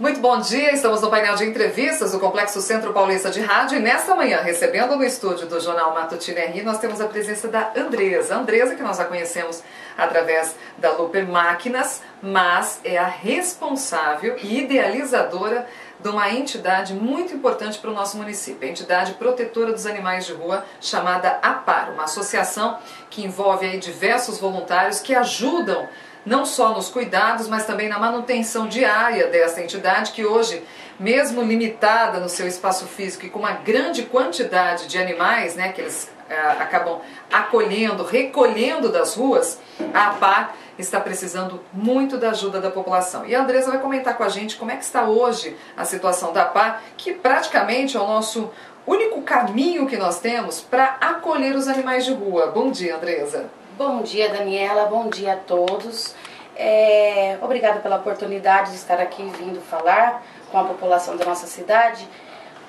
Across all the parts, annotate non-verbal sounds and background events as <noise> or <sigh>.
Muito bom dia, estamos no painel de entrevistas do Complexo Centro Paulista de Rádio e nesta manhã, recebendo no estúdio do Jornal Matutino RI, nós temos a presença da Andresa. Andresa, que nós já conhecemos através da Luper Máquinas, mas é a responsável e idealizadora de uma entidade muito importante para o nosso município, a entidade protetora dos animais de rua, chamada APAR, uma associação que envolve aí diversos voluntários que ajudam não só nos cuidados, mas também na manutenção diária dessa entidade que hoje, mesmo limitada no seu espaço físico e com uma grande quantidade de animais, né, que eles uh, acabam acolhendo, recolhendo das ruas, a APAR está precisando muito da ajuda da população. E a Andresa vai comentar com a gente como é que está hoje a situação da APAR, que praticamente é o nosso único caminho que nós temos para acolher os animais de rua. Bom dia, Andresa. Bom dia, Daniela. Bom dia a todos. É, obrigada pela oportunidade de estar aqui vindo falar com a população da nossa cidade.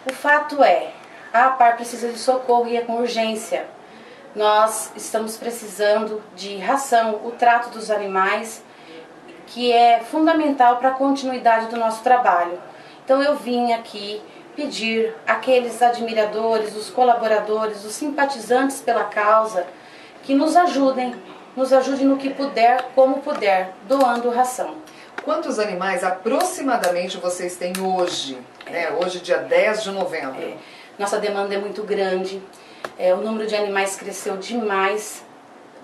O fato é, a APAR precisa de socorro e é com urgência. Nós estamos precisando de ração, o trato dos animais, que é fundamental para a continuidade do nosso trabalho. Então eu vim aqui pedir àqueles admiradores, os colaboradores, os simpatizantes pela causa, que nos ajudem, nos ajudem no que puder, como puder, doando ração. Quantos animais aproximadamente vocês têm hoje? Né? Hoje, dia 10 de novembro. É, nossa demanda é muito grande. É, o número de animais cresceu demais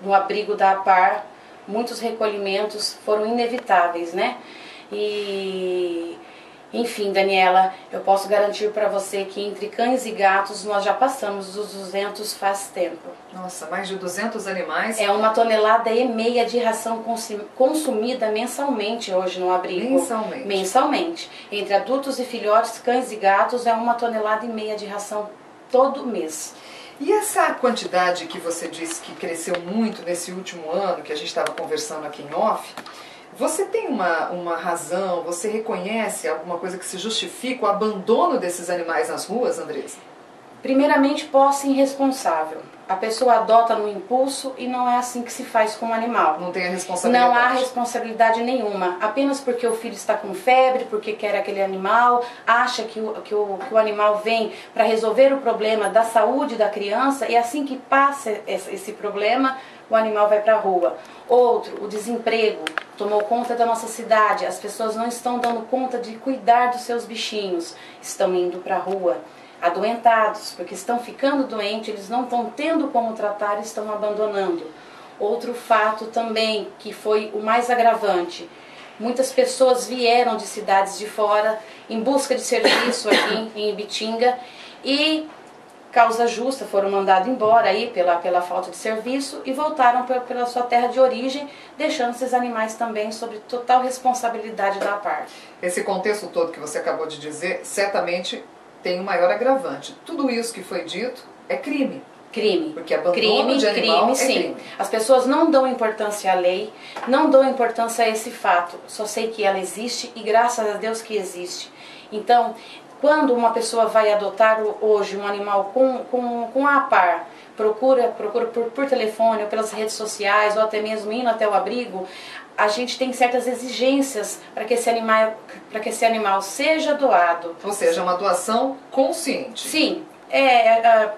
no abrigo da APAR. Muitos recolhimentos foram inevitáveis, né? E enfim, Daniela, eu posso garantir para você que entre cães e gatos nós já passamos dos 200 faz tempo. Nossa, mais de 200 animais? É uma tonelada e meia de ração consumida mensalmente hoje no abrigo. Mensalmente? Mensalmente. Entre adultos e filhotes, cães e gatos é uma tonelada e meia de ração todo mês. E essa quantidade que você disse que cresceu muito nesse último ano, que a gente estava conversando aqui em off, você tem uma, uma razão, você reconhece alguma coisa que se justifica o abandono desses animais nas ruas, Andressa? Primeiramente, posse irresponsável. A pessoa adota no impulso e não é assim que se faz com o animal. Não tem a responsabilidade. Não há responsabilidade nenhuma. Apenas porque o filho está com febre, porque quer aquele animal, acha que o, que o, que o animal vem para resolver o problema da saúde da criança e assim que passa esse, esse problema, o animal vai para a rua. Outro, o desemprego tomou conta da nossa cidade. As pessoas não estão dando conta de cuidar dos seus bichinhos, estão indo para a rua. Adoentados, porque estão ficando doentes, eles não estão tendo como tratar, estão abandonando. Outro fato também, que foi o mais agravante, muitas pessoas vieram de cidades de fora em busca de serviço aqui <coughs> em Ibitinga e causa justa, foram mandados embora aí pela, pela falta de serviço e voltaram pela, pela sua terra de origem, deixando esses animais também sob total responsabilidade da parte. Esse contexto todo que você acabou de dizer, certamente tem um maior agravante. Tudo isso que foi dito é crime. Crime. Porque abandono crime, de animal crime, é sim. crime. As pessoas não dão importância à lei, não dão importância a esse fato. Só sei que ela existe e graças a Deus que existe. Então, quando uma pessoa vai adotar hoje um animal com, com, com a par, procura, procura por, por telefone ou pelas redes sociais ou até mesmo indo até o abrigo, a gente tem certas exigências para que esse animal para que esse animal seja doado. Ou seja, uma doação consciente. Sim, é, é,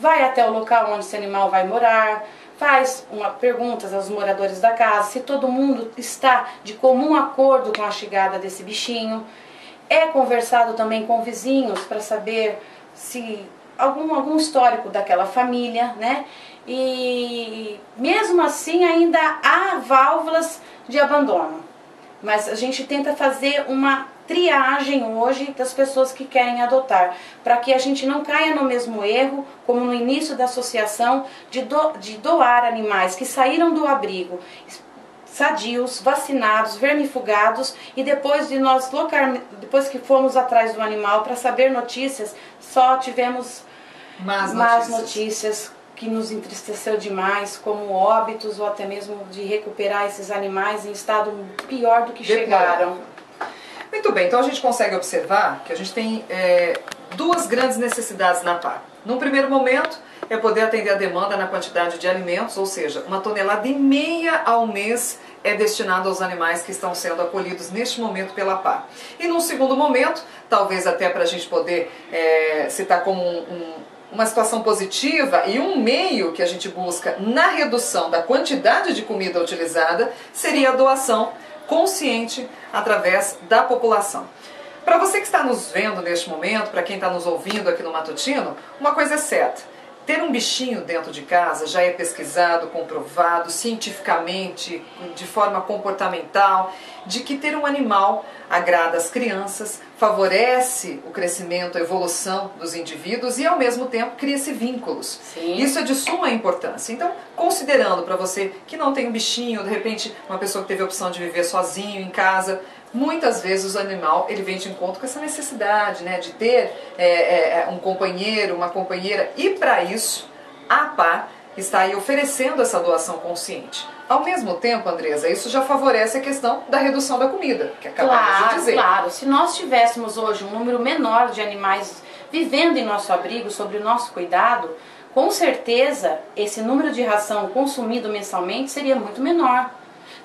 vai até o local onde esse animal vai morar, faz uma perguntas aos moradores da casa se todo mundo está de comum acordo com a chegada desse bichinho. É conversado também com vizinhos para saber se algum, algum histórico daquela família, né? E mesmo assim ainda há válvulas de abandono. Mas a gente tenta fazer uma triagem hoje das pessoas que querem adotar, para que a gente não caia no mesmo erro, como no início da associação, de, do, de doar animais que saíram do abrigo, sadios, vacinados, vermifugados e depois de nós locar, depois que fomos atrás do animal para saber notícias, só tivemos Más más notícias. notícias que nos entristeceu demais, como óbitos ou até mesmo de recuperar esses animais em estado pior do que chegaram. Muito bem, então a gente consegue observar que a gente tem é, duas grandes necessidades na PAR. Num primeiro momento, é poder atender a demanda na quantidade de alimentos, ou seja, uma tonelada e meia ao mês é destinado aos animais que estão sendo acolhidos neste momento pela PA. E num segundo momento, talvez até para a gente poder é, citar como um, um, uma situação positiva e um meio que a gente busca na redução da quantidade de comida utilizada, seria a doação consciente através da população. Para você que está nos vendo neste momento, para quem está nos ouvindo aqui no Matutino, uma coisa é certa ter um bichinho dentro de casa já é pesquisado, comprovado cientificamente, de forma comportamental, de que ter um animal agrada as crianças, favorece o crescimento, a evolução dos indivíduos e ao mesmo tempo cria-se vínculos. Sim. Isso é de suma importância. Então, considerando para você que não tem um bichinho, de repente uma pessoa que teve a opção de viver sozinho em casa, muitas vezes o animal ele vem de encontro com essa necessidade né, de ter é, é, é um companheiro, uma companheira, e para isso a PAR está aí oferecendo essa doação consciente. Ao mesmo tempo, Andresa, isso já favorece a questão da redução da comida, que acabamos claro, de dizer. Claro, se nós tivéssemos hoje um número menor de animais vivendo em nosso abrigo, sob o nosso cuidado, com certeza esse número de ração consumido mensalmente seria muito menor.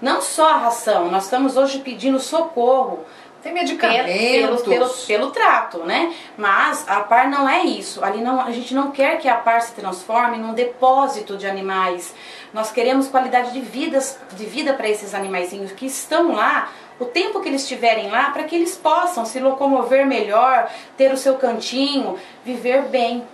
Não só a ração, nós estamos hoje pedindo socorro. Tem medicamentos. Pelo, pelo, pelo, trato, né? Mas a par não é isso. Ali não, a gente não quer que a par se transforme num depósito de animais. Nós queremos qualidade de, vidas, de vida para esses animaizinhos que estão lá o tempo que eles estiverem lá, para que eles possam se locomover melhor, ter o seu cantinho, viver bem,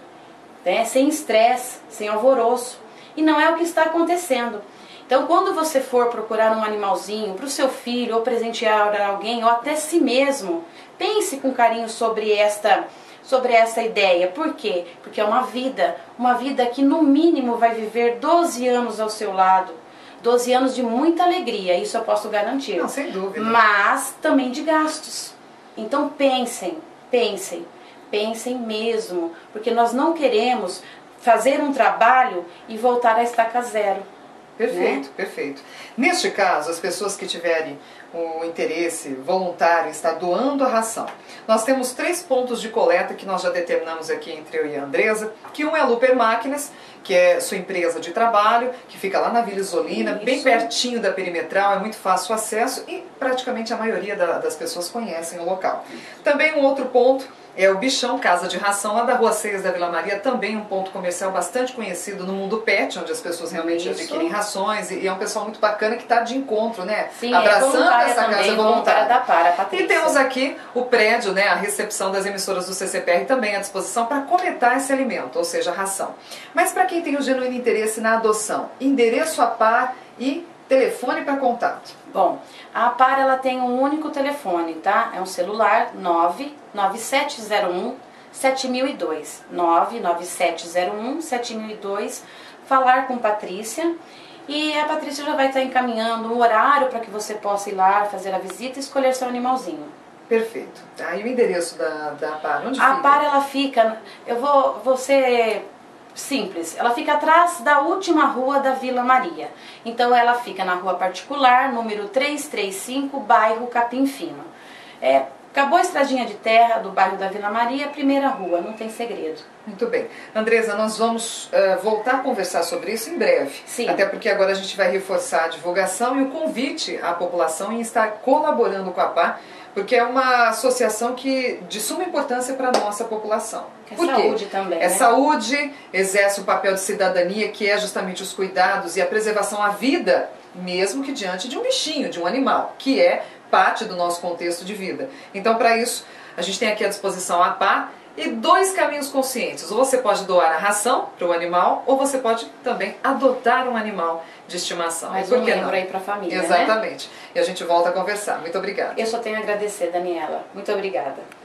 né? sem estresse, sem alvoroço. E não é o que está acontecendo. Então, quando você for procurar um animalzinho para o seu filho, ou presentear alguém, ou até si mesmo, pense com carinho sobre esta sobre essa ideia. Por quê? Porque é uma vida, uma vida que no mínimo vai viver 12 anos ao seu lado. 12 anos de muita alegria, isso eu posso garantir. Não, sem dúvida. Mas também de gastos. Então pensem, pensem, pensem mesmo, porque nós não queremos fazer um trabalho e voltar a estaca zero. Perfeito, né? perfeito. Neste caso, as pessoas que tiverem o interesse voluntário estar doando a ração, nós temos três pontos de coleta que nós já determinamos aqui entre eu e a Andresa, que um é a Luper Máquinas, que é sua empresa de trabalho, que fica lá na Vila Isolina, Isso. bem pertinho da perimetral, é muito fácil o acesso e praticamente a maioria da, das pessoas conhecem o local. Também um outro ponto é o Bichão Casa de Ração, lá da Rua 6 da Vila Maria, também um ponto comercial bastante conhecido no mundo pet, onde as pessoas realmente Isso. adquirem rações, e, é um pessoal muito bacana que está de encontro, né? Sim, é Abraçando é essa também, casa voluntária. Da Para, Patrícia. E temos aqui o prédio, né, a recepção das emissoras do CCPR também à disposição para coletar esse alimento, ou seja, a ração. Mas para quem tem o genuíno interesse na adoção, endereço a par e telefone para contato. Bom, a APAR ela tem um único telefone, tá? É um celular 99701 7002. 99701 7002. Falar com Patrícia e a Patrícia já vai estar encaminhando um horário para que você possa ir lá fazer a visita e escolher seu animalzinho. Perfeito. Tá? E o endereço da, da APAR? Onde a fica? A APAR ela fica. Eu vou. Você simples. Ela fica atrás da última rua da Vila Maria. Então ela fica na rua particular, número 335, bairro Capim Fino. É, acabou a estradinha de terra do bairro da Vila Maria, primeira rua, não tem segredo. Muito bem. Andresa, nós vamos uh, voltar a conversar sobre isso em breve. Sim. Até porque agora a gente vai reforçar a divulgação e o convite à população em estar colaborando com a PA porque é uma associação que de suma importância para a nossa população. É Por saúde quê? também. É né? saúde, exerce o papel de cidadania, que é justamente os cuidados e a preservação à vida, mesmo que diante de um bichinho, de um animal, que é parte do nosso contexto de vida. Então, para isso, a gente tem aqui à disposição a PA e dois caminhos conscientes. Ou você pode doar a ração para o animal, ou você pode também adotar um animal de estimação. Mais um membro aí para a família, né? Exatamente. Né? E a gente volta a conversar. Muito obrigada. Eu só tenho a agradecer, Daniela. Muito obrigada.